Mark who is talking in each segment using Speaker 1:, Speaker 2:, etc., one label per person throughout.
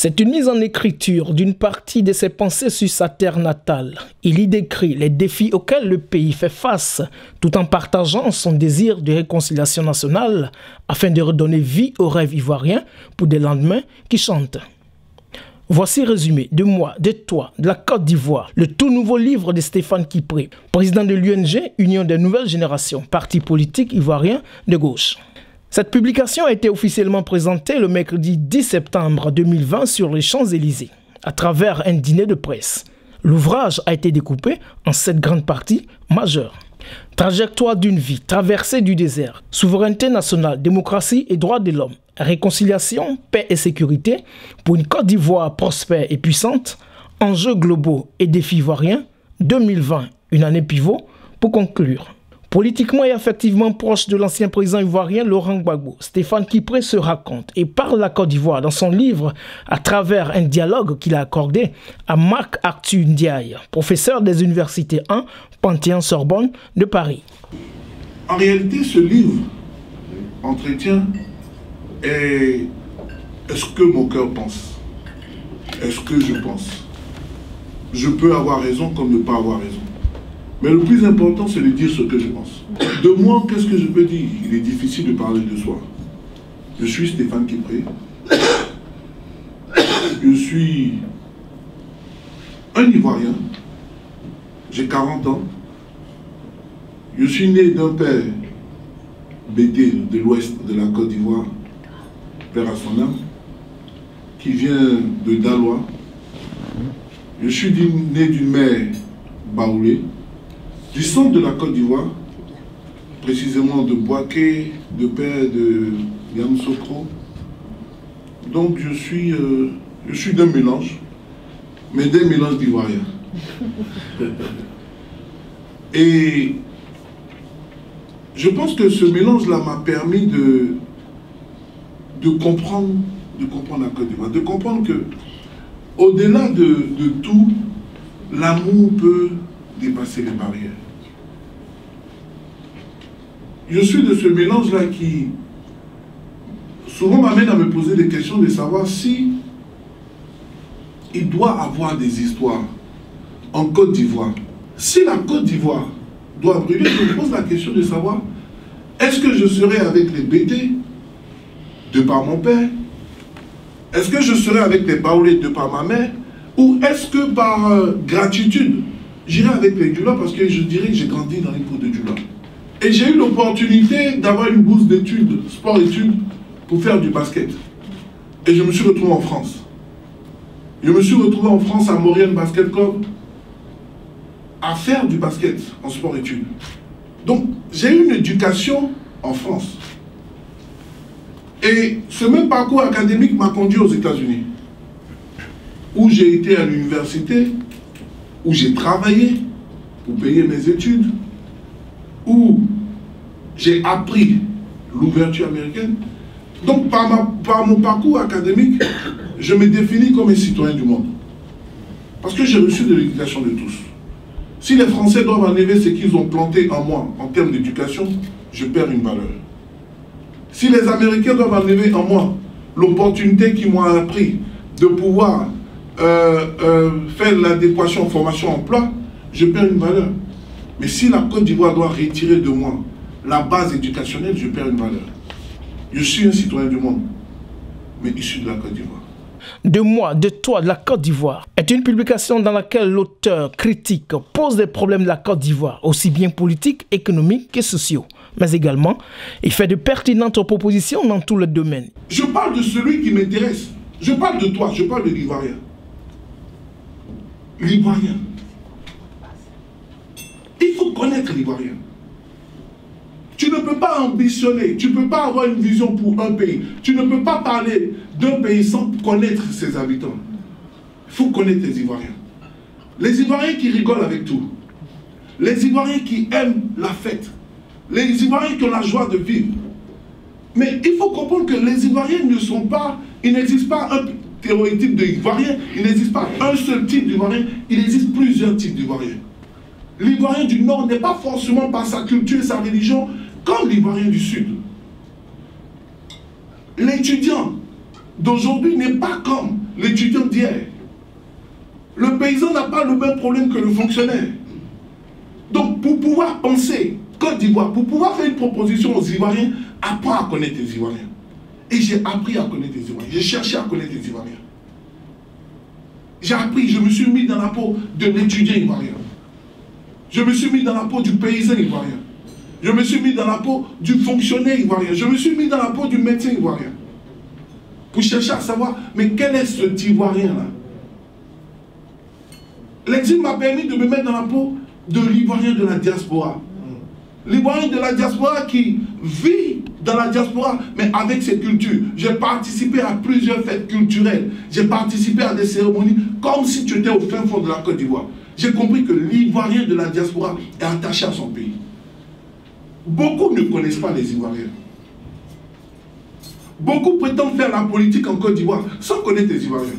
Speaker 1: C'est une mise en écriture d'une partie de ses pensées sur sa terre natale. Il y décrit les défis auxquels le pays fait face, tout en partageant son désir de réconciliation nationale afin de redonner vie aux rêves ivoiriens pour des lendemains qui chantent. Voici résumé de moi, de toi, de la Côte d'Ivoire, le tout nouveau livre de Stéphane Kipré, président de l'UNG, Union des Nouvelles Générations, parti politique ivoirien de gauche. Cette publication a été officiellement présentée le mercredi 10 septembre 2020 sur les Champs-Élysées, à travers un dîner de presse. L'ouvrage a été découpé en sept grandes parties majeures. Trajectoire d'une vie, traversée du désert, souveraineté nationale, démocratie et droits de l'homme, réconciliation, paix et sécurité pour une Côte d'Ivoire prospère et puissante, enjeux globaux et défis ivoiriens, 2020, une année pivot, pour conclure. Politiquement et affectivement proche de l'ancien président ivoirien Laurent Gbagbo, Stéphane Kipré se raconte et parle la Côte d'Ivoire dans son livre à travers un dialogue qu'il a accordé à Marc Arthur Ndiaye, professeur des universités 1 Panthéon-Sorbonne de Paris.
Speaker 2: En réalité, ce livre, Entretien, est est-ce que mon cœur pense Est-ce que je pense Je peux avoir raison comme ne pas avoir raison. Mais le plus important, c'est de dire ce que je pense. De moi, qu'est-ce que je peux dire? Il est difficile de parler de soi. Je suis Stéphane Kipré. Je suis un Ivoirien. J'ai 40 ans. Je suis né d'un père BD de l'ouest de la Côte d'Ivoire, père à son âme, qui vient de Dalois. Je suis né d'une mère baoulée du centre de la Côte d'Ivoire, précisément de Boaké, de père de Yamoussoukro. Donc je suis, euh, je suis d'un mélange, mais d'un mélange d'Ivoiriens. Et je pense que ce mélange-là m'a permis de, comprendre, de comprendre la Côte d'Ivoire, de comprendre que au-delà de, de tout, l'amour peut dépasser les barrières. Je suis de ce mélange-là qui souvent m'amène à me poser des questions de savoir si il doit avoir des histoires en Côte d'Ivoire. Si la Côte d'Ivoire doit brûler, je me pose la question de savoir est-ce que je serai avec les BT de par mon père? Est-ce que je serai avec les Baoulés de par ma mère? Ou est-ce que par euh, gratitude, j'irai avec les Dula parce que je dirais que j'ai grandi dans les cours de Dula Et j'ai eu l'opportunité d'avoir une bourse d'études, sport-études, pour faire du basket. Et je me suis retrouvé en France. Je me suis retrouvé en France à Maurienne Basket Club à faire du basket en sport-études. Donc, j'ai eu une éducation en France. Et ce même parcours académique m'a conduit aux États-Unis, où j'ai été à l'université, où j'ai travaillé pour payer mes études, où j'ai appris l'ouverture américaine. Donc, par, ma, par mon parcours académique, je me définis comme un citoyen du monde. Parce que j'ai reçu de l'éducation de tous. Si les Français doivent enlever ce qu'ils ont planté en moi en termes d'éducation, je perds une valeur. Si les Américains doivent enlever en moi l'opportunité qu'ils m'ont appris de pouvoir euh, euh, faire l'adéquation formation-emploi, je perds une valeur. Mais si la Côte d'Ivoire doit retirer de moi la base éducationnelle, je perds une valeur. Je suis un citoyen du monde, mais issu de la Côte d'Ivoire
Speaker 1: de moi, de toi, de la Côte d'Ivoire est une publication dans laquelle l'auteur critique pose des problèmes de la Côte d'Ivoire, aussi bien politiques, économiques que sociaux. Mais également, il fait de pertinentes propositions dans tous les domaines.
Speaker 2: Je parle de celui qui m'intéresse. Je parle de toi, je parle de l'Ivoirien. L'Ivoirien. Il faut connaître l'Ivoirien. Tu ne peux pas ambitionner, tu ne peux pas avoir une vision pour un pays. Tu ne peux pas parler d'un pays sans connaître ses habitants. Il faut connaître les Ivoiriens. Les Ivoiriens qui rigolent avec tout. Les Ivoiriens qui aiment la fête. Les Ivoiriens qui ont la joie de vivre. Mais il faut comprendre que les Ivoiriens ne sont pas, il n'existe pas un stéréotype d'Ivoirien, il n'existe pas un seul type d'Ivoirien, il existe plusieurs types d'Ivoiriens. L'Ivoirien du Nord n'est pas forcément par sa culture et sa religion comme l'Ivoirien du Sud. L'étudiant d'aujourd'hui n'est pas comme l'étudiant d'hier. Le paysan n'a pas le même problème que le fonctionnaire. Donc, pour pouvoir penser Côte d'Ivoire, pour pouvoir faire une proposition aux Ivoiriens, apprends à connaître les Ivoiriens. Et j'ai appris à connaître les Ivoiriens. J'ai cherché à connaître les Ivoiriens. J'ai appris, je me suis mis dans la peau de l'étudiant ivoirien. Je me suis mis dans la peau du paysan ivoirien. Je me suis mis dans la peau du fonctionnaire ivoirien. Je me suis mis dans la peau du médecin ivoirien. Pour chercher à savoir, mais quel est ce Ivoirien-là? L'exil m'a permis de me mettre dans la peau de l'Ivoirien de la diaspora. L'Ivoirien de la diaspora qui vit dans la diaspora, mais avec ses cultures. J'ai participé à plusieurs fêtes culturelles. J'ai participé à des cérémonies comme si tu étais au fin fond de la Côte d'Ivoire. J'ai compris que l'Ivoirien de la diaspora est attaché à son pays. Beaucoup ne connaissent pas les Ivoiriens. Beaucoup prétendent faire la politique en Côte d'Ivoire sans connaître les Ivoiriens.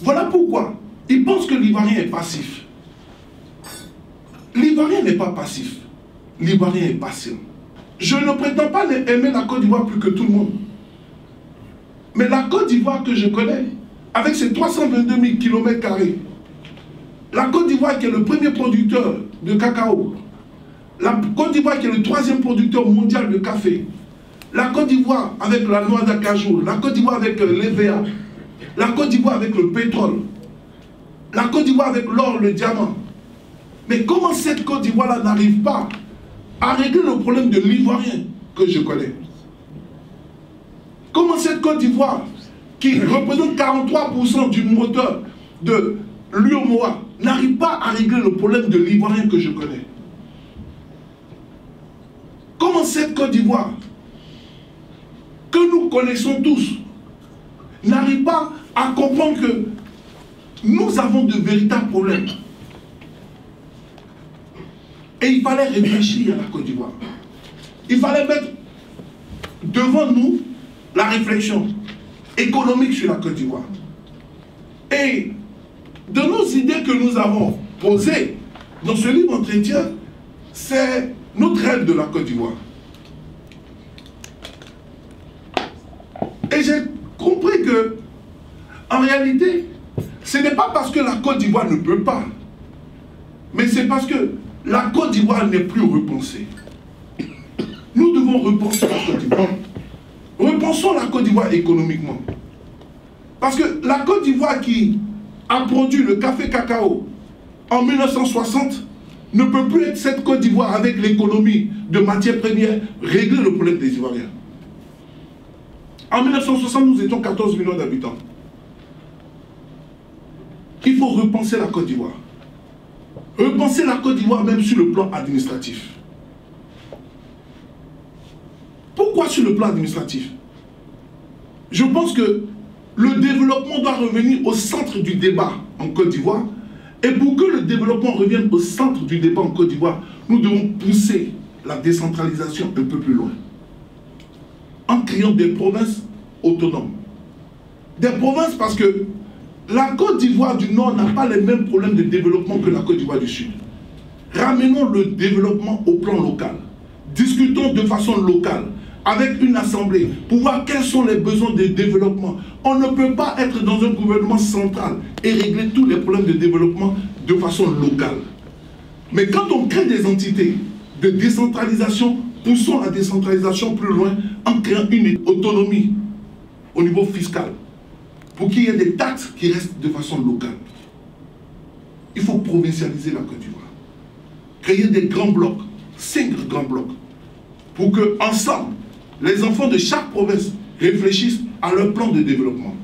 Speaker 2: Voilà pourquoi ils pensent que l'Ivoirien est passif. L'Ivoirien n'est pas passif. L'Ivoirien est patient. Je ne prétends pas aimer la Côte d'Ivoire plus que tout le monde. Mais la Côte d'Ivoire que je connais, avec ses 322 000 km, la Côte d'Ivoire qui est le premier producteur de cacao, la Côte d'Ivoire qui est le troisième producteur mondial de café, la Côte d'Ivoire avec la noix d'acajou, la Côte d'Ivoire avec euh, l'EVA, la Côte d'Ivoire avec le pétrole, la Côte d'Ivoire avec l'or, le diamant. Mais comment cette Côte d'Ivoire-là n'arrive pas à régler le problème de l'Ivoirien que je connais. Comment cette Côte d'Ivoire, qui représente 43% du moteur de l'UOMOA, n'arrive pas à régler le problème de l'Ivoirien que je connais? Comment cette Côte d'Ivoire, que nous connaissons tous, n'arrive pas à comprendre que nous avons de véritables problèmes? Et il fallait réfléchir à la Côte d'Ivoire. Il fallait mettre devant nous la réflexion économique sur la Côte d'Ivoire. Et de nos idées que nous avons posées dans ce livre entretien, c'est notre rêve de la Côte d'Ivoire. Et j'ai compris que, en réalité, ce n'est pas parce que la Côte d'Ivoire ne peut pas, mais c'est parce que la Côte d'Ivoire n'est plus repensée. Nous devons repenser la Côte d'Ivoire. Repensons la Côte d'Ivoire économiquement. Parce que la Côte d'Ivoire qui a produit le café cacao en 1960 ne peut plus être cette Côte d'Ivoire avec l'économie de matières premières régler le problème des Ivoiriens. En 1960, nous étions 14 millions d'habitants. Il faut repenser la Côte d'Ivoire. Repenser la Côte d'Ivoire même sur le plan administratif. Pourquoi sur le plan administratif? Je pense que le développement doit revenir au centre du débat en Côte d'Ivoire. Et pour que le développement revienne au centre du débat en Côte d'Ivoire, nous devons pousser la décentralisation un peu plus loin. En créant des provinces autonomes. Des provinces parce que la Côte d'Ivoire du Nord n'a pas les mêmes problèmes de développement que la Côte d'Ivoire du Sud. Ramenons le développement au plan local. Discutons de façon locale avec une assemblée pour voir quels sont les besoins de développement. On ne peut pas être dans un gouvernement central et régler tous les problèmes de développement de façon locale. Mais quand on crée des entités de décentralisation, poussons la décentralisation plus loin en créant une autonomie au niveau fiscal pour qu'il y ait des taxes qui restent de façon locale. Il faut provincialiser la Côte d'Ivoire. Créer des grands blocs, cinq grands blocs, pour que ensemble, les enfants de chaque province réfléchissent à leur plan de développement.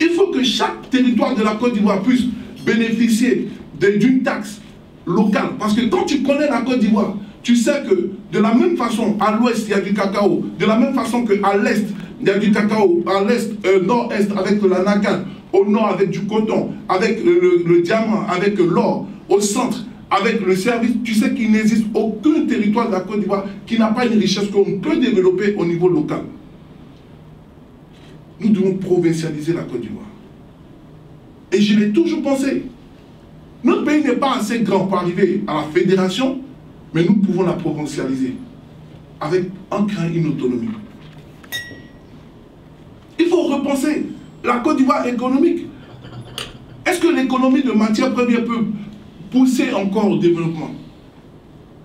Speaker 2: Il faut que chaque territoire de la Côte d'Ivoire puisse bénéficier d'une taxe locale. Parce que quand tu connais la Côte d'Ivoire, tu sais que de la même façon, à l'ouest, il y a du cacao. De la même façon qu'à l'est, il y a du cacao à l'est, euh, nord-est avec la nacane, au nord avec du coton, avec le, diamant, avec l'or, au centre avec le service, tu sais qu'il n'existe aucun territoire de la Côte d'Ivoire qui n'a pas une richesse qu'on peut développer au niveau local. Nous devons provincialiser la Côte d'Ivoire. Et je l'ai toujours pensé. Notre pays n'est pas assez grand pour arriver à la fédération, mais nous pouvons la provincialiser avec en créant une autonomie. Il faut repenser la Côte d'Ivoire économique. Est-ce que l'économie de matière première peut pousser encore au développement?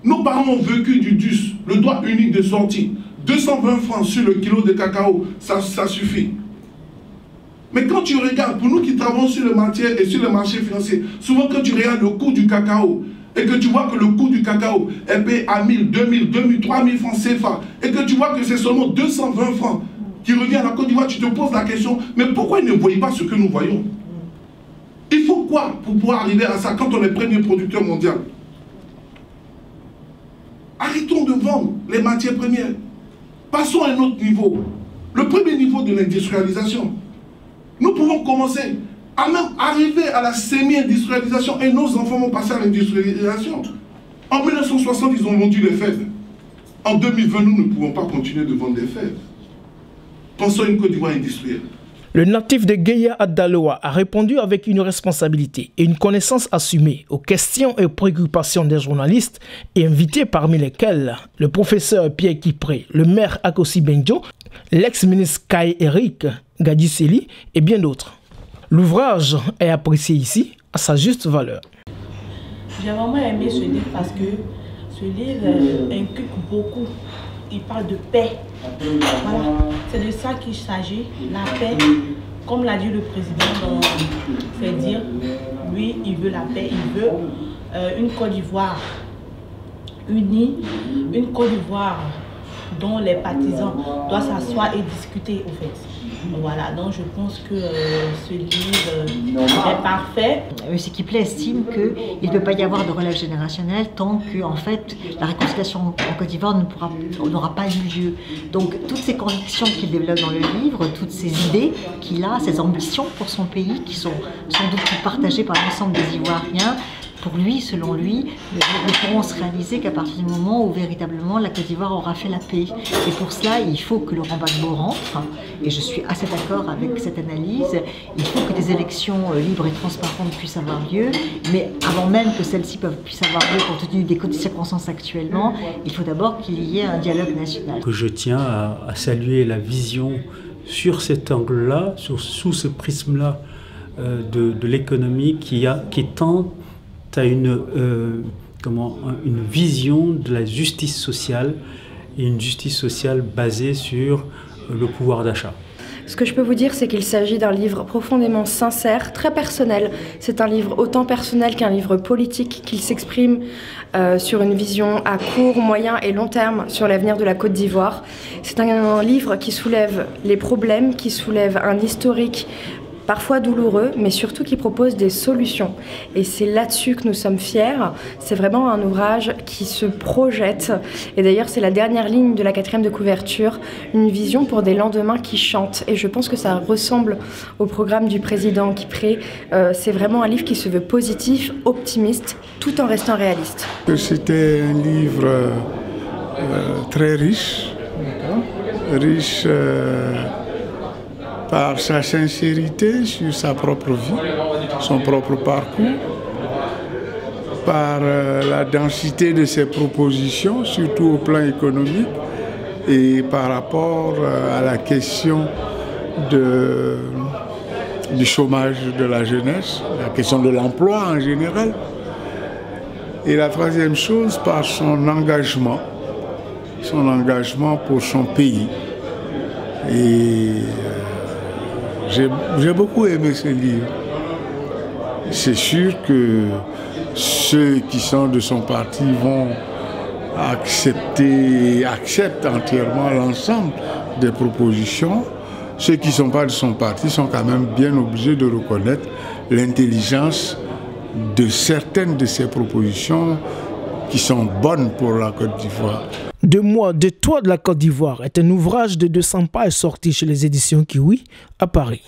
Speaker 2: Nos parents ont vécu du DUS, le droit unique de sortie. 220 francs sur le kilo de cacao, ça, ça suffit. Mais quand tu regardes, pour nous qui travaillons sur le matière et sur le marché financier, souvent quand tu regardes le coût du cacao, et que tu vois que le coût du cacao est payé à 1000, 2000, 2000, 3000 francs CFA, et que tu vois que c'est seulement 220 francs qui revient à la Côte d'Ivoire, tu te poses la question, mais pourquoi ils ne voient pas ce que nous voyons? Il faut quoi pour pouvoir arriver à ça quand on est premier producteur mondial? Arrêtons de vendre les matières premières. Passons à un autre niveau. Le premier niveau de l'industrialisation. Nous pouvons commencer à même arriver à la semi-industrialisation et nos enfants vont passer à l'industrialisation. En 1960, ils ont vendu les fèves. En 2020, nous ne pouvons pas continuer de vendre des fèves. Pensons une Côte d'Ivoire industrielle.
Speaker 1: Le natif de Guéya Adaloa a répondu avec une responsabilité et une connaissance assumée aux questions et préoccupations des journalistes et invités parmi lesquels le professeur Pierre Kipré, le maire Akosi Benjo, l'ex-ministre Kai Eric Gadiseli et bien d'autres. L'ouvrage est apprécié ici à sa juste valeur.
Speaker 3: J'ai vraiment aimé ce livre parce que ce livre inculque beaucoup. Il parle de paix. Voilà, c'est de ça qu'il s'agit, la paix. Comme l'a dit le président, c'est dire, lui, il veut la paix, il veut euh, une Côte d'Ivoire unie, une Côte d'Ivoire dont les partisans doivent s'asseoir et discuter, au fait. Voilà, donc je pense que euh, ce livre est parfait.
Speaker 4: M. Kipler estime qu'il ne peut pas y avoir de relève générationnelle tant que en fait, la réconciliation en Côte d'Ivoire n'aura pas eu lieu. Donc toutes ces convictions qu'il développe dans le livre, toutes ces idées qu'il a, ces ambitions pour son pays, qui sont sans doute partagées par l'ensemble des Ivoiriens, pour lui, selon lui, ne pourront se réaliser qu'à partir du moment où véritablement la Côte d'Ivoire aura fait la paix. Et pour cela, il faut que Laurent Gbagbo rentre, et je suis assez d'accord avec cette analyse, il faut que des élections euh, libres et transparentes puissent avoir lieu, mais avant même que celles-ci puissent avoir lieu compte tenu des circonstances actuellement, il faut d'abord qu'il y ait un dialogue national.
Speaker 5: Je tiens à, saluer la vision sur cet angle-là, sous ce prisme-là euh, de, l'économie qui, qui tente tu as une, euh, comment, une vision de la justice sociale et une justice sociale basée sur le pouvoir d'achat.
Speaker 6: Ce que je peux vous dire, c'est qu'il s'agit d'un livre profondément sincère, très personnel. C'est un livre autant personnel qu'un livre politique, qu'il s'exprime euh, sur une vision à court, moyen et long terme sur l'avenir de la Côte d'Ivoire. C'est un livre qui soulève les problèmes, qui soulève un historique parfois douloureux, mais surtout qui propose des solutions. Et c'est là-dessus que nous sommes fiers. C'est vraiment un ouvrage qui se projette. Et d'ailleurs, c'est la dernière ligne de la quatrième de couverture, une vision pour des lendemains qui chantent. Et je pense que ça ressemble au programme du président qui pré. Euh, c'est vraiment un livre qui se veut positif, optimiste, tout en restant réaliste.
Speaker 7: C'était un livre euh, très riche, riche. Euh, par sa sincérité sur sa propre vie, son propre parcours, par euh, la densité de ses propositions, surtout au plan économique, et par rapport euh, à la question du chômage de la jeunesse, la question de l'emploi en général. Et la troisième chose, par son engagement, son engagement pour son pays. Et j'ai beaucoup aimé ce livre. C'est sûr que ceux qui sont de son parti vont accepter, acceptent entièrement l'ensemble des propositions. Ceux qui ne sont pas de son parti sont quand même bien obligés de reconnaître l'intelligence de certaines de ces propositions qui sont bonnes pour la Côte d'Ivoire.
Speaker 1: De moi, de toi de la Côte d'Ivoire est un ouvrage de 200 pages sorti chez les éditions Kiwi à Paris.